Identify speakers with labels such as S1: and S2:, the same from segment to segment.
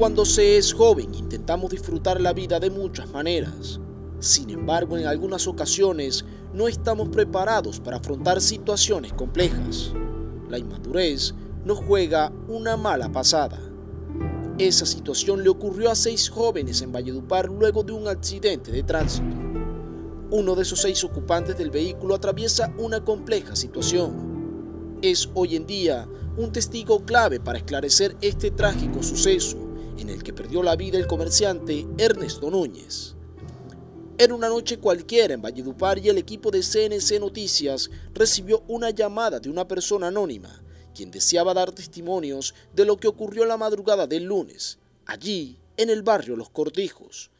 S1: Cuando se es joven intentamos disfrutar la vida de muchas maneras. Sin embargo, en algunas ocasiones no estamos preparados para afrontar situaciones complejas. La inmadurez nos juega una mala pasada. Esa situación le ocurrió a seis jóvenes en Valledupar luego de un accidente de tránsito. Uno de esos seis ocupantes del vehículo atraviesa una compleja situación. Es hoy en día un testigo clave para esclarecer este trágico suceso en el que perdió la vida el comerciante Ernesto Núñez. Era una noche cualquiera en Valledupar y el equipo de CNC Noticias recibió una llamada de una persona anónima, quien deseaba dar testimonios de lo que ocurrió la madrugada del lunes, allí en el barrio Los Cortijos.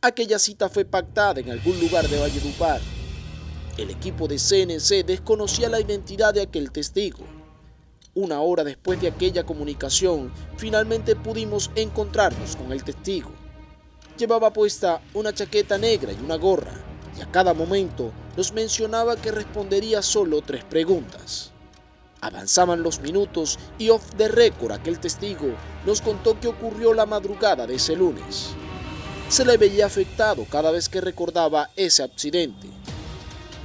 S1: Aquella cita fue pactada en algún lugar de Valledupar. El equipo de CNC desconocía la identidad de aquel testigo. Una hora después de aquella comunicación, finalmente pudimos encontrarnos con el testigo. Llevaba puesta una chaqueta negra y una gorra, y a cada momento nos mencionaba que respondería solo tres preguntas. Avanzaban los minutos y off the record aquel testigo nos contó que ocurrió la madrugada de ese lunes. Se le veía afectado cada vez que recordaba ese accidente.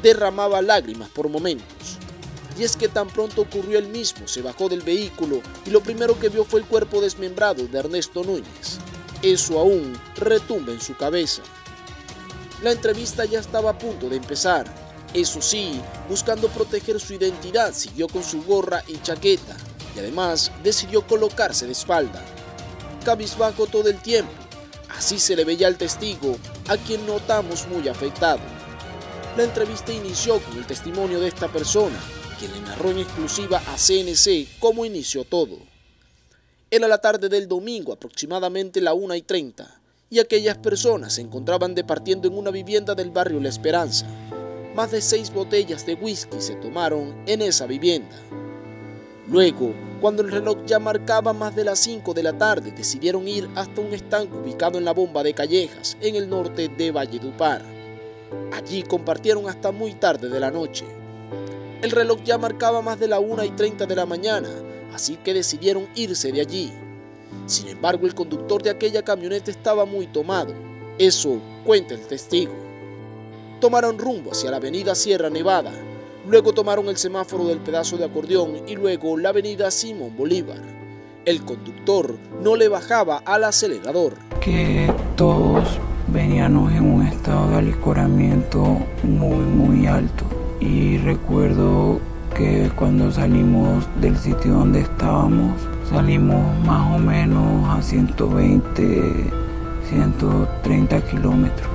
S1: Derramaba lágrimas por momentos. Y es que tan pronto ocurrió el mismo, se bajó del vehículo y lo primero que vio fue el cuerpo desmembrado de Ernesto Núñez, eso aún retumba en su cabeza. La entrevista ya estaba a punto de empezar. Eso sí, buscando proteger su identidad, siguió con su gorra y chaqueta y además decidió colocarse de espalda. Cabizbajo todo el tiempo. Así se le veía al testigo, a quien notamos muy afectado. La entrevista inició con el testimonio de esta persona, quien le narró en exclusiva a CNC cómo inició todo. Era la tarde del domingo, aproximadamente la 1 y 30, y aquellas personas se encontraban departiendo en una vivienda del barrio La Esperanza. Más de seis botellas de whisky se tomaron en esa vivienda. Luego, cuando el reloj ya marcaba más de las 5 de la tarde, decidieron ir hasta un estanque ubicado en la bomba de Callejas, en el norte de Valledupar. Allí compartieron hasta muy tarde de la noche. El reloj ya marcaba más de la 1 y 30 de la mañana, así que decidieron irse de allí. Sin embargo, el conductor de aquella camioneta estaba muy tomado. Eso cuenta el testigo. Tomaron rumbo hacia la avenida Sierra Nevada, luego tomaron el semáforo del pedazo de acordeón y luego la avenida Simón Bolívar. El conductor no le bajaba al acelerador.
S2: Que todos veníamos en un estado de alicoramiento muy muy alto y recuerdo que cuando salimos del sitio donde estábamos, salimos más o menos a 120, 130 kilómetros.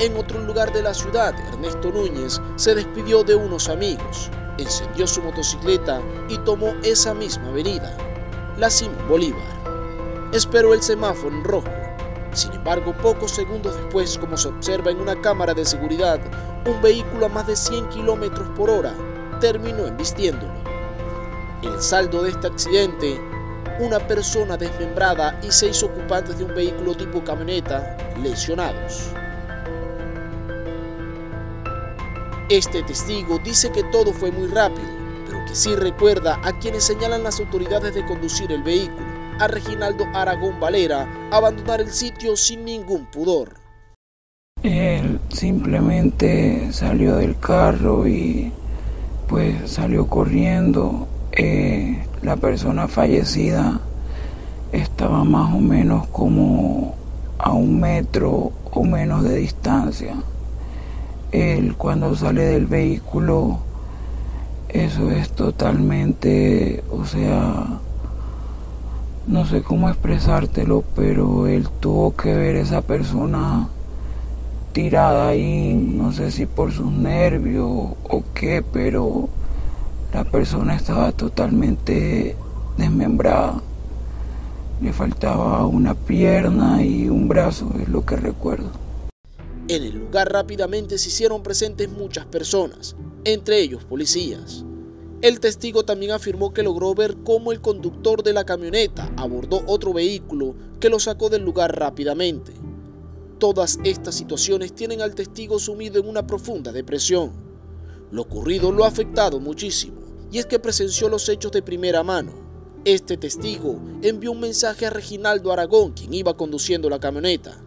S1: En otro lugar de la ciudad, Ernesto Núñez se despidió de unos amigos, encendió su motocicleta y tomó esa misma avenida, la Simón Bolívar. Esperó el semáforo en rojo. Sin embargo, pocos segundos después, como se observa en una cámara de seguridad, un vehículo a más de 100 kilómetros por hora terminó embistiéndolo. El saldo de este accidente, una persona desmembrada y seis ocupantes de un vehículo tipo camioneta lesionados. Este testigo dice que todo fue muy rápido, pero que sí recuerda a quienes señalan las autoridades de conducir el vehículo, a Reginaldo Aragón Valera, abandonar el sitio sin ningún pudor.
S2: Él simplemente salió del carro y pues salió corriendo. Eh, la persona fallecida estaba más o menos como a un metro o menos de distancia. Él cuando sale del vehículo, eso es totalmente, o sea, no sé cómo expresártelo, pero él tuvo que ver a esa persona tirada ahí, no sé si por sus nervios o qué, pero la persona estaba totalmente desmembrada. Le faltaba una pierna y un brazo, es lo que recuerdo.
S1: En el lugar rápidamente se hicieron presentes muchas personas, entre ellos policías. El testigo también afirmó que logró ver cómo el conductor de la camioneta abordó otro vehículo que lo sacó del lugar rápidamente. Todas estas situaciones tienen al testigo sumido en una profunda depresión. Lo ocurrido lo ha afectado muchísimo, y es que presenció los hechos de primera mano. Este testigo envió un mensaje a Reginaldo Aragón, quien iba conduciendo la camioneta.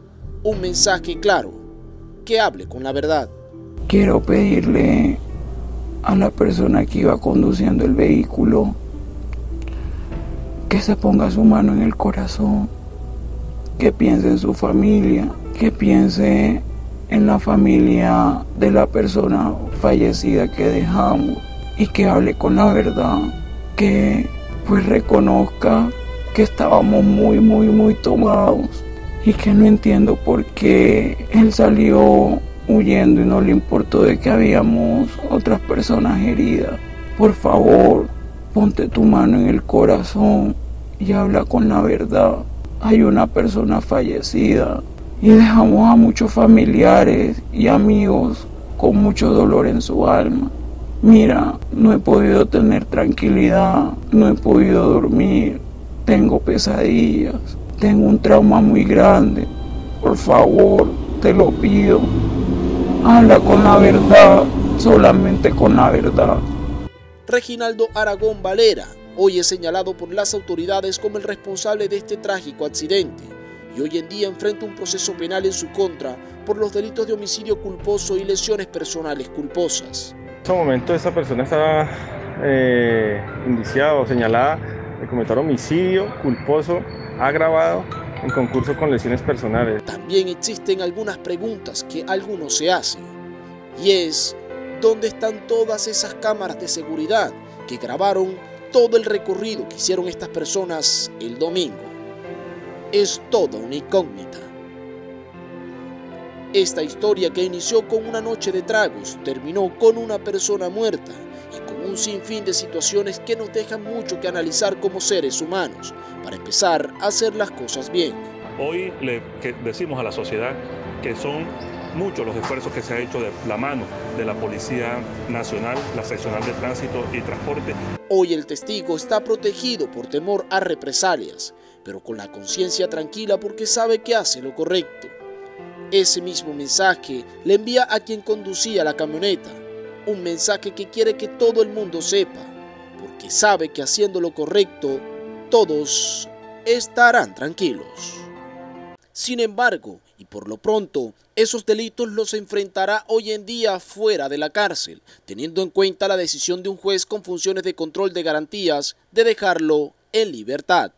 S1: Un mensaje claro, que hable con la verdad.
S2: Quiero pedirle a la persona que iba conduciendo el vehículo que se ponga su mano en el corazón, que piense en su familia, que piense en la familia de la persona fallecida que dejamos y que hable con la verdad, que pues reconozca que estábamos muy, muy, muy tomados y que no entiendo por qué él salió huyendo y no le importó de que habíamos otras personas heridas. Por favor, ponte tu mano en el corazón y habla con la verdad. Hay una persona fallecida y dejamos a muchos familiares y amigos con mucho dolor en su alma. Mira, no he podido tener tranquilidad, no he podido dormir, tengo pesadillas, tengo un trauma muy grande. Por favor, te lo pido, habla con la verdad, solamente con la verdad.
S1: Reginaldo Aragón Valera hoy es señalado por las autoridades como el responsable de este trágico accidente y hoy en día enfrenta un proceso penal en su contra por los delitos de homicidio culposo y lesiones personales culposas.
S3: En este momento esta persona está eh, indiciada o señalada de cometer homicidio culposo agravado en concurso con lesiones personales.
S1: También existen algunas preguntas que algunos se hacen y es ¿dónde están todas esas cámaras de seguridad que grabaron todo el recorrido que hicieron estas personas el domingo? Es toda una incógnita. Esta historia que inició con una noche de tragos terminó con una persona muerta un sinfín de situaciones que nos dejan mucho que analizar como seres humanos para empezar a hacer las cosas bien.
S4: Hoy le decimos a la sociedad que son muchos los esfuerzos que se ha hecho de la mano de la Policía Nacional, la Seccional de Tránsito y Transporte.
S1: Hoy el testigo está protegido por temor a represalias, pero con la conciencia tranquila porque sabe que hace lo correcto. Ese mismo mensaje le envía a quien conducía la camioneta, un mensaje que quiere que todo el mundo sepa, porque sabe que haciendo lo correcto, todos estarán tranquilos. Sin embargo, y por lo pronto, esos delitos los enfrentará hoy en día fuera de la cárcel, teniendo en cuenta la decisión de un juez con funciones de control de garantías de dejarlo en libertad.